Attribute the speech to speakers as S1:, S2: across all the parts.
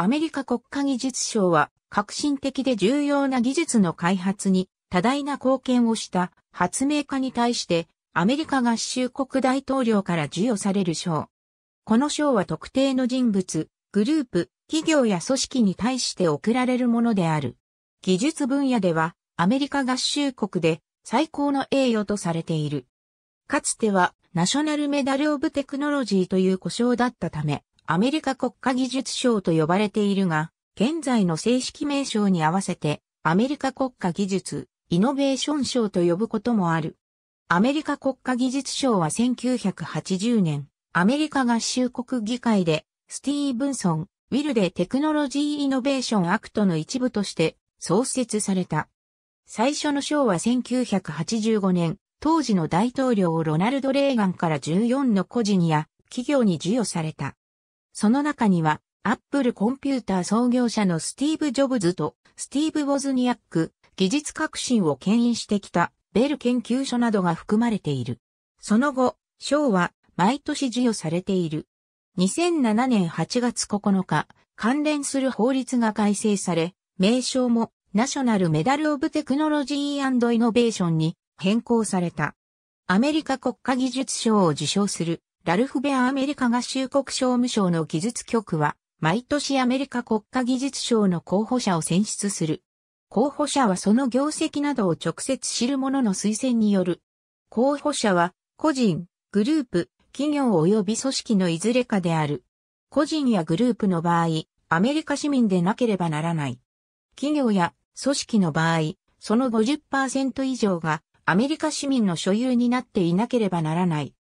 S1: アメリカ国家技術賞は革新的で重要な技術の開発に多大な貢献をした発明家に対してアメリカ合衆国大統領から授与される賞。この賞は特定の人物、グループ、企業や組織に対して贈られるものである。技術分野ではアメリカ合衆国で最高の栄誉とされている。かつてはナショナルメダルオブテクノロジーという故障だったため、アメリカ国家技術賞と呼ばれているが、現在の正式名称に合わせて、アメリカ国家技術、イノベーション賞と呼ぶこともある。アメリカ国家技術賞は1980年、アメリカ合衆国議会で、 Stevenson-Wydler Technology Innovation Act の一部として創設された。最初の賞は1985年、当時の大統領ロナルド・レーガンから14の個人や企業に授与された。その中には、アップルコンピューター創業者のスティーブ・ジョブズとスティーブ・ウォズニアック、技術革新を牽引してきたベル研究所などが含まれている。その後、賞は毎年授与されている。2007年8月9日、関連する法律が改正され、名称も National Medal of Technology Innovation に変更された。アメリカ国家技術賞を受賞するラルフ・ベアアメリカ合衆国商務省の技術局は、毎年アメリカ国家技術賞の候補者を選出する。候補者はその業績などを直接知る者の推薦による。候補者は、個人、グループ、企業及び組織のいずれかである。個人やグループの場合、アメリカ市民でなければならない。企業や組織の場合、その50%以上がアメリカ市民の所有になっていなければならない。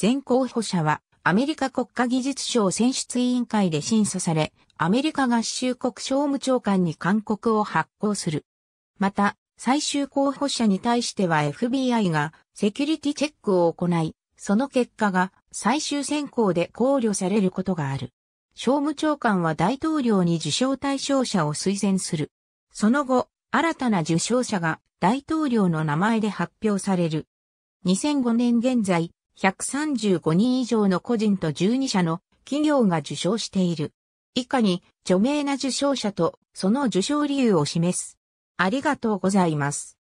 S1: 全候補者はアメリカ国家技術賞選出委員会で審査され、アメリカ合衆国商務長官に勧告を発行する。また、最終候補者に対しては FBI がセキュリティチェックを行い、その結果が最終選考で考慮されることがある。商務長官は大統領に受賞対象者を推薦する。その後、新たな受賞者が大統領の名前で発表される。2005年現在、135人以上の個人と12社の企業が受賞している。以下に著名な受賞者とその受賞理由を示す。ありがとうございます。